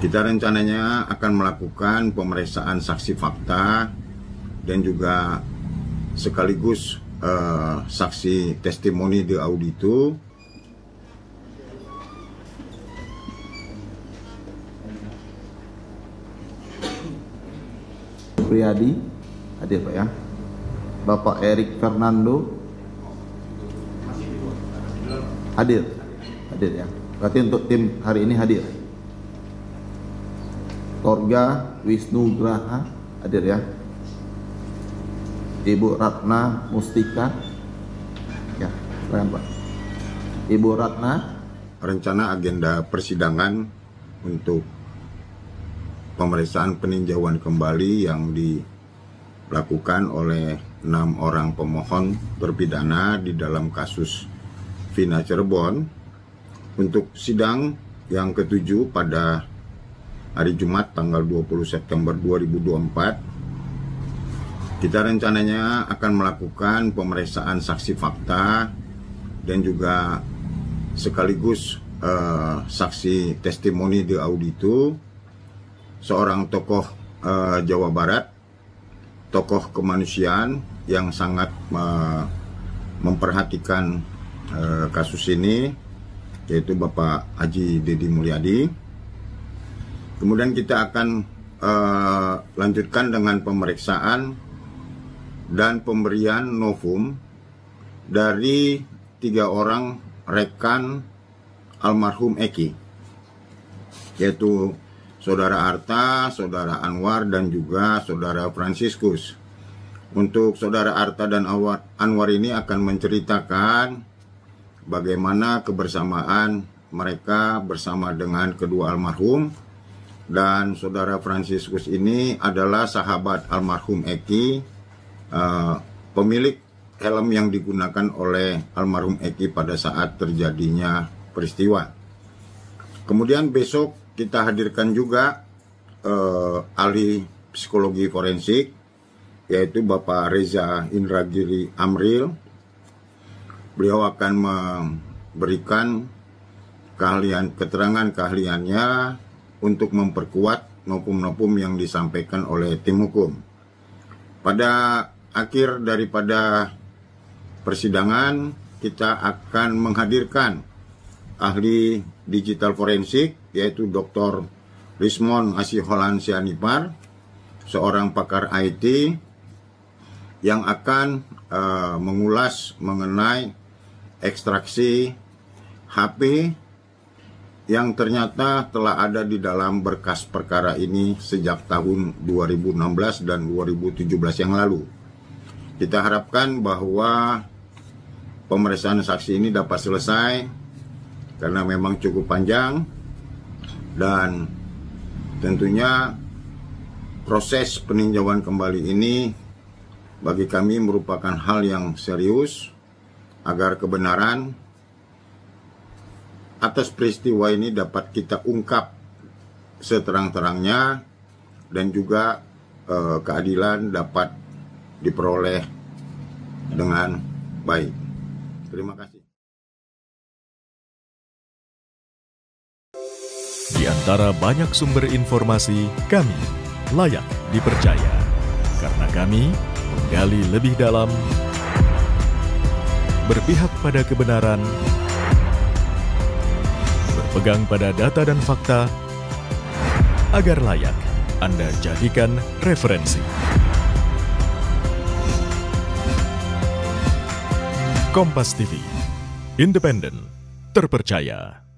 Kita rencananya akan melakukan pemeriksaan saksi fakta dan juga sekaligus eh, saksi testimoni di audito Priyadi hadir Pak ya. Bapak Erik Fernando hadir. Hadir ya. Berarti untuk tim hari ini hadir. Torga Wisnu Graha hadir ya. Ibu Ratna Mustika ya, silakan Pak. Ibu Ratna rencana agenda persidangan untuk pemeriksaan peninjauan kembali yang dilakukan oleh enam orang pemohon terpidana di dalam kasus Vina Cirebon untuk sidang yang ketujuh pada hari Jumat tanggal 20 September 2024 kita rencananya akan melakukan pemeriksaan saksi fakta dan juga sekaligus eh, saksi testimoni di audito seorang tokoh eh, Jawa Barat, tokoh kemanusiaan yang sangat eh, memperhatikan eh, kasus ini, yaitu Bapak Haji Dedi Mulyadi. Kemudian kita akan eh, lanjutkan dengan pemeriksaan dan pemberian novum dari tiga orang rekan almarhum Eki, yaitu saudara Arta, saudara Anwar, dan juga saudara Franciscus. Untuk saudara Arta dan Anwar ini akan menceritakan bagaimana kebersamaan mereka bersama dengan kedua almarhum dan saudara Franciscus ini adalah sahabat almarhum Eki uh, pemilik helm yang digunakan oleh almarhum Eki pada saat terjadinya peristiwa. Kemudian besok kita hadirkan juga uh, ahli psikologi forensik yaitu Bapak Reza Indragiri Amril. Beliau akan memberikan keahlian keterangan keahliannya untuk memperkuat nopum-nopum yang disampaikan oleh tim hukum. Pada akhir daripada persidangan kita akan menghadirkan ahli digital forensik yaitu Dr. Rismon Asiholan Sianipar, seorang pakar IT yang akan uh, mengulas mengenai ekstraksi HP yang ternyata telah ada di dalam berkas perkara ini sejak tahun 2016 dan 2017 yang lalu. Kita harapkan bahwa pemeriksaan saksi ini dapat selesai karena memang cukup panjang dan tentunya proses peninjauan kembali ini bagi kami merupakan hal yang serius agar kebenaran atas peristiwa ini dapat kita ungkap seterang-terangnya dan juga eh, keadilan dapat diperoleh dengan baik. Terima kasih. Di antara banyak sumber informasi, kami layak dipercaya karena kami menggali lebih dalam, berpihak pada kebenaran, berpegang pada data dan fakta, agar layak Anda jadikan referensi. Kompas TV, independen, terpercaya.